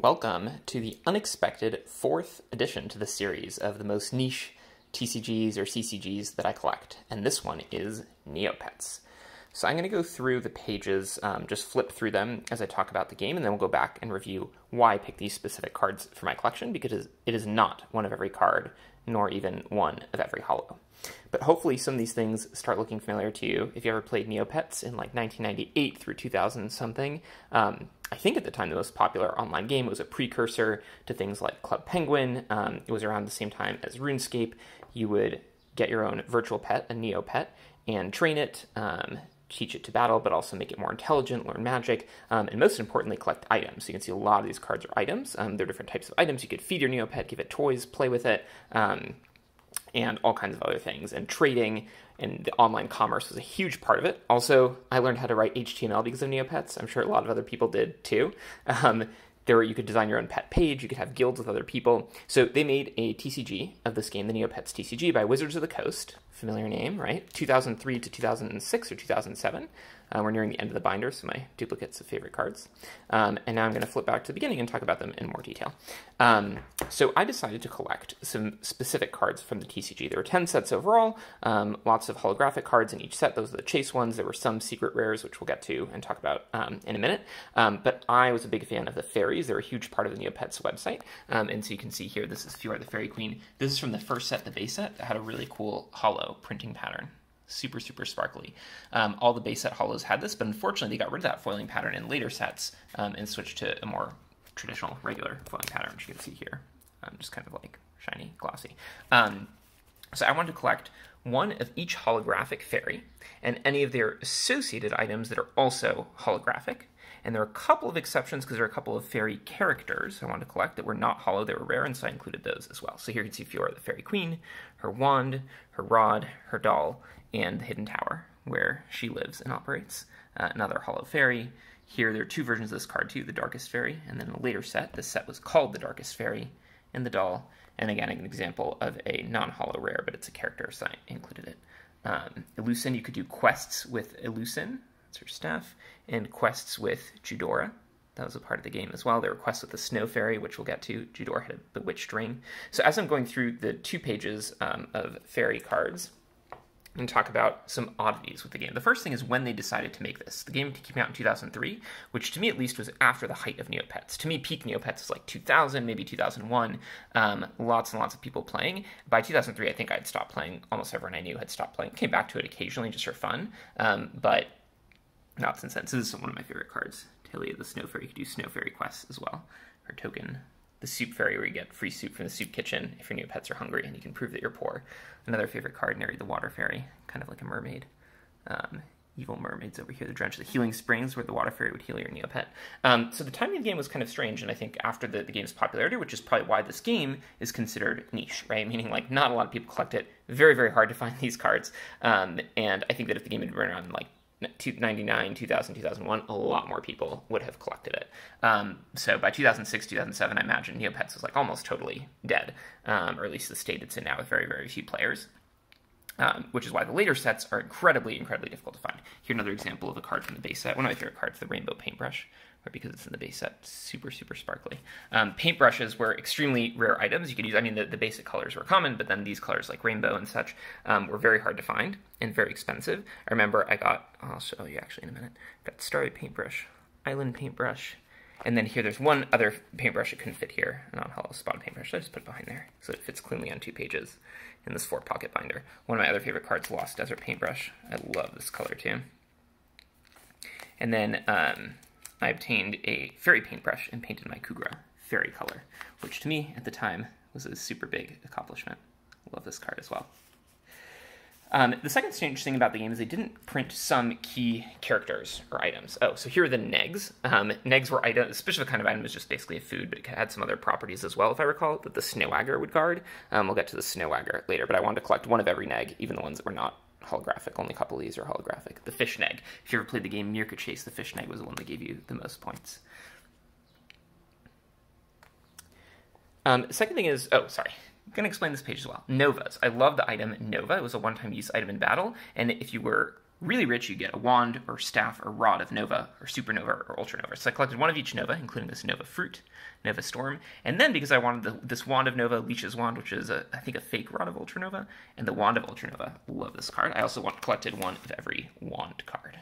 Welcome to the unexpected fourth edition to the series of the most niche TCGs or CCGs that I collect, and this one is Neopets. So I'm going to go through the pages, um, just flip through them as I talk about the game, and then we'll go back and review why I picked these specific cards for my collection, because it is not one of every card, nor even one of every holo. But hopefully some of these things start looking familiar to you. If you ever played Neopets in like 1998 through 2000 something, um, I think at the time the most popular online game. Was a precursor to things like Club Penguin. Um, it was around the same time as RuneScape. You would get your own virtual pet, a Neopet, and train it, um, teach it to battle, but also make it more intelligent, learn magic, um, and most importantly, collect items. So you can see a lot of these cards are items. Um, there are different types of items. You could feed your Neopet, give it toys, play with it. Um, and all kinds of other things. And trading and the online commerce was a huge part of it. Also, I learned how to write HTML because of Neopets. I'm sure a lot of other people did too. There, you could design your own pet page. You could have guilds with other people. So they made a TCG of this game, the Neopets TCG, by Wizards of the Coast. Familiar name, right? 2003 to 2006 or 2007. Uh, we're nearing the end of the binder, so my duplicates of favorite cards. Um, and now I'm going to flip back to the beginning and talk about them in more detail. Um, so I decided to collect some specific cards from the TCG. There were 10 sets overall, um, lots of holographic cards in each set. Those are the chase ones. There were some secret rares, which we'll get to and talk about um, in a minute. Um, but I was a big fan of the fairies. They're a huge part of the Neopets website. Um, and so you can see here, this is Fyora the Fairy Queen. This is from the first set, the base set, that had a really cool holo printing pattern super, super sparkly. Um, all the base set holos had this, but unfortunately they got rid of that foiling pattern in later sets um, and switched to a more traditional, regular foiling pattern, which you can see here. Um, just kind of like shiny, glossy. Um, so I wanted to collect one of each holographic fairy and any of their associated items that are also holographic. And there are a couple of exceptions because there are a couple of fairy characters I wanted to collect that were not holo, they were rare, and so I included those as well. So here you can see Fyora the Fairy Queen, her wand, her rod, her doll, and the Hidden Tower, where she lives and operates. Uh, another Holo Fairy. Here, there are two versions of this card too, the Darkest Fairy, and then a later set, this set was called the Darkest Fairy, and the doll, and again, an example of a non-holo rare, but it's a character, so I included it. Um, Illusen, you could do quests with Illusen, that's her staff, and quests with Jhudora. That was a part of the game as well. There were quests with the Snow Fairy, which we'll get to. Jhudora had a bewitched ring. So as I'm going through the two pages um, of fairy cards, and talk about some oddities with the game. The first thing is when they decided to make this. The game came out in 2003, which to me at least was after the height of Neopets. To me, peak Neopets is like 2000, maybe 2001. Um, lots and lots of people playing. By 2003, I think I'd stopped playing. Almost everyone I knew had stopped playing. Came back to it occasionally just for fun, um, but not since then. So this is one of my favorite cards. Taelia the Snow Fairy. You could do Snow Fairy quests as well. Her token the soup fairy where you get free soup from the soup kitchen if your Neopets are hungry and you can prove that you're poor. Another favorite card, Neri the water fairy, kind of like a mermaid. Um, evil mermaids over here, the drench of the healing springs where the water fairy would heal your Neopet. Um, so the timing of the game was kind of strange, and I think after the, the game's popularity, which is probably why this game is considered niche, right? Meaning like not a lot of people collect it. Very, very hard to find these cards. Um, and I think that if the game had been around like 99, 2000, 2001, a lot more people would have collected it. Um, so by 2006, 2007, I imagine Neopets was like almost totally dead, um, or at least the state it's in now with very, very few players. Um, which is why the later sets are incredibly, incredibly difficult to find. Here, another example of a card from the base set. One of my favorite cards, the Rainbow Paintbrush because it's in the base set, super, super sparkly. Um, paintbrushes were extremely rare items. You could use, I mean, the, the basic colors were common, but then these colors like rainbow and such um, were very hard to find and very expensive. I remember I got, I'll show you actually in a minute, got Starry Paintbrush, Island Paintbrush, and then here there's one other paintbrush that couldn't fit here, a non-holo spot paintbrush. I just put it behind there so it fits cleanly on two pages in this four pocket binder. One of my other favorite cards, Lost Desert Paintbrush. I love this color too. And then um, I obtained a fairy paintbrush and painted my Kougra fairy color, which to me at the time was a super big accomplishment. Love this card as well. Um, the second strange thing about the game is they didn't print some key characters or items. Oh, so here are the negs. Um, negs were items, a specific kind of item was just basically a food, but it had some other properties as well, if I recall, that the Snowager would guard. Um, we'll get to the Snowager later, but I wanted to collect one of every neg, even the ones that were not holographic. Only a couple of these are holographic. The fish neg. If you ever played the game Meerca Chase, the fish neg was the one that gave you the most points. Um, second thing is, oh, sorry. I'm going to explain this page as well. Novas. I love the item Nova. It was a one-time use item in battle, and if you were really rich, you get a wand or staff or rod of Nova or Supernova or Ultranova. So I collected one of each Nova, including this Nova Fruit, Nova Storm, and then because I wanted the, this wand of Nova, Leech's wand, which is a, I think a fake rod of Ultranova, and the wand of Ultranova. Love this card. I also want, collected one of every wand card.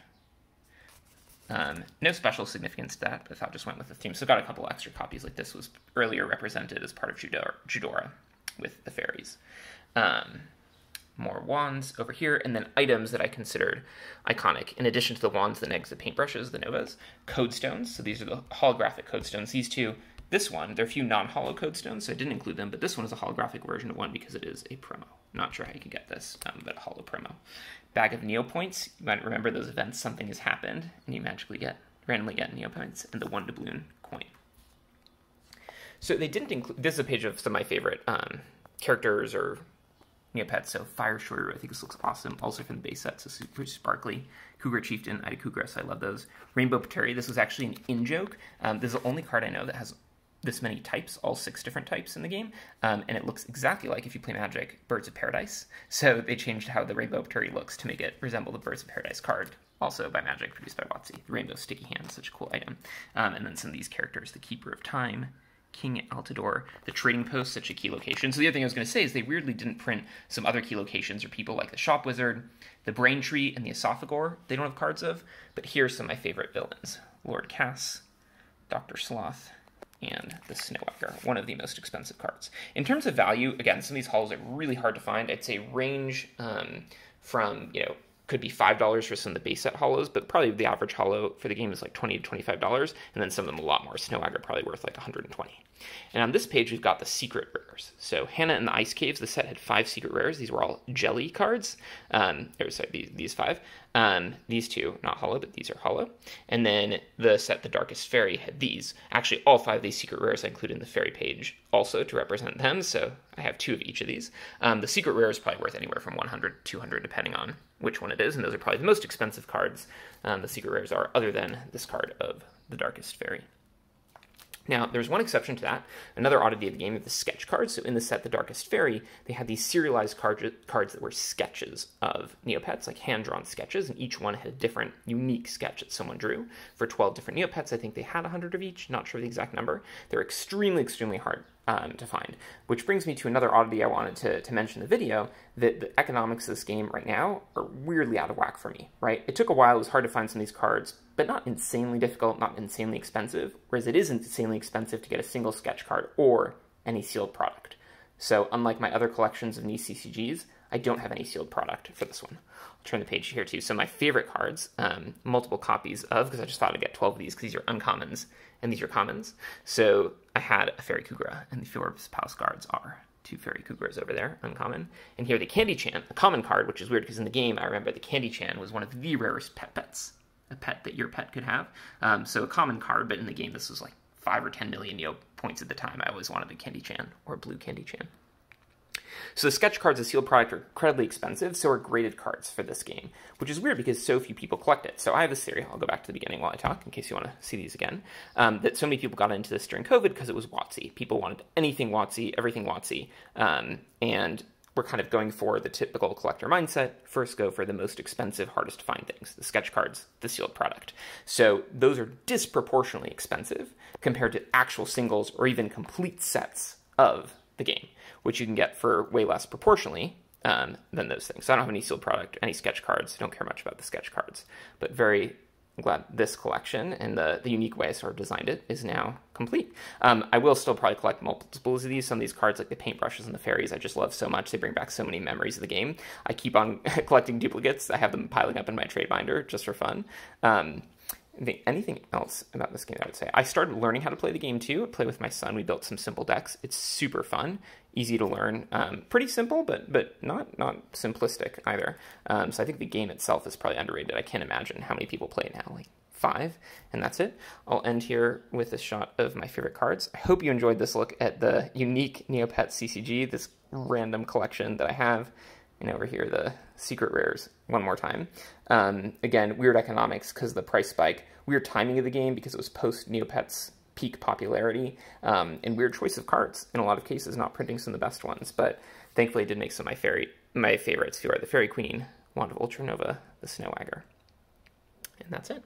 Um, no special significance to that, but I thought just went with the theme. So I got a couple extra copies. Like this was earlier represented as part of Jhudora, Jhudora with the fairies. Um, more wands over here, and then items that I considered iconic. In addition to the wands, the negs, the paintbrushes, the novas, code stones. So these are the holographic code stones. These two, this one, there are a few non-holo code stones, so I didn't include them, but this one is a holographic version of one because it is a promo. Not sure how you can get this, um, but a hollow promo. Bag of neo points. You might remember those events. Something has happened, and you magically get, randomly get neo points and the one doubloon coin. So they didn't include, this is a page of some of my favorite um, characters or Neopets. So Fire Shorter, I think this looks awesome. Also from the base set, so super sparkly. Cougar Chieftain, Ida Kougras, I love those. Rainbow Pteri, this was actually an in-joke. Um, this is the only card I know that has this many types, all six different types in the game, um, and it looks exactly like if you play Magic, Birds of Paradise. So they changed how the Rainbow Pteri looks to make it resemble the Birds of Paradise card, also by Magic, produced by WotC. The Rainbow Sticky Hand, such a cool item. Um, and then some of these characters, the Keeper of Time, King Altador, the trading post, such a key location. So the other thing I was going to say is they weirdly didn't print some other key locations or people like the Shop Wizard, the Braintree, and the Esophagor. They don't have cards of, but here's some of my favorite villains: Lord Kass, Doctor Sloth, and the Snowager, one of the most expensive cards. In terms of value, again, some of these halls are really hard to find. I'd say range um, from you know could be five dollars for some of the base set holos, but probably the average holo for the game is like twenty to twenty-five dollars, and then some of them a lot more. Snowager probably worth like 120. And on this page, we've got the secret rares. So Hannah and the Ice Caves, the set had five secret rares. These were all jelly cards. Um, or sorry, these, these five. Um, these two, not holo, but these are holo. And then the set, The Darkest Fairy, had these. Actually, all five of these secret rares I include in the fairy page also to represent them. So I have two of each of these. Um, the secret rare is probably worth anywhere from one hundred to 200 depending on which one it is. And those are probably the most expensive cards um, the secret rares are, other than this card of The Darkest Fairy. Now, there's one exception to that. Another oddity of the game is the sketch cards. So in the set The Darkest Fairy, they had these serialized card- cards that were sketches of Neopets, like hand-drawn sketches, and each one had a different, unique sketch that someone drew. For 12 different Neopets, I think they had 100 of each, not sure of the exact number. They're extremely, extremely hard um, to find. Which brings me to another oddity I wanted to, to mention in the video, that the economics of this game right now are weirdly out of whack for me, right? It took a while, it was hard to find some of these cards, but not insanely difficult, not insanely expensive, whereas it is insanely expensive to get a single sketch card or any sealed product. So unlike my other collections of niche CCGs, I don't have any sealed product for this one. I'll turn the page here too. So my favorite cards, um, multiple copies of, because I just thought I'd get 12 of these because these are uncommons and these are commons. So I had a Fairy Kougra, and the Fyora's Palace Guards are two Fairy Kougras over there, uncommon. And here the Candy Chan, a common card, which is weird because in the game I remember the Candy Chan was one of the rarest pet pets, a pet that your pet could have. Um, so a common card, but in the game this was like five or ten million Neo points at the time. I always wanted a Candy Chan or a Blue Candy Chan. So the sketch cards, a sealed product, are incredibly expensive, so are graded cards for this game, which is weird because so few people collect it. So I have this theory, I'll go back to the beginning while I talk, in case you want to see these again, um, that so many people got into this during COVID because it was WotC. People wanted anything WotC, everything WotC, um, and we're kind of going for the typical collector mindset. First, go for the most expensive, hardest to find things the sketch cards, the sealed product. So, those are disproportionately expensive compared to actual singles or even complete sets of the game which you can get for way less proportionally um, than those things. So I don't have any sealed product, any sketch cards. I don't care much about the sketch cards, but very glad this collection and the, the unique way I sort of designed it is now complete. Um, I will still probably collect multiples of these. Some of these cards, like the paintbrushes and the fairies, I just love so much. They bring back so many memories of the game. I keep on collecting duplicates. I have them piling up in my trade binder just for fun. Um, anything else about this game I would say? I started learning how to play the game too. Play with my son. We built some simple decks. It's super fun, easy to learn, um, pretty simple, but but not not simplistic either. Um, so I think the game itself is probably underrated. I can't imagine how many people play it now, like five, and that's it. I'll end here with a shot of my favorite cards. I hope you enjoyed this look at the unique Neopet CCG, this random collection that I have and over here the secret rares one more time. Um, again, weird economics because of the price spike, weird timing of the game because it was post Neopets peak popularity, um, and weird choice of cards in a lot of cases, not printing some of the best ones. But thankfully, I did make some of my fairy my favorites, who are the Fairy Queen, Wand of Ultranova, the Snowager. And that's it.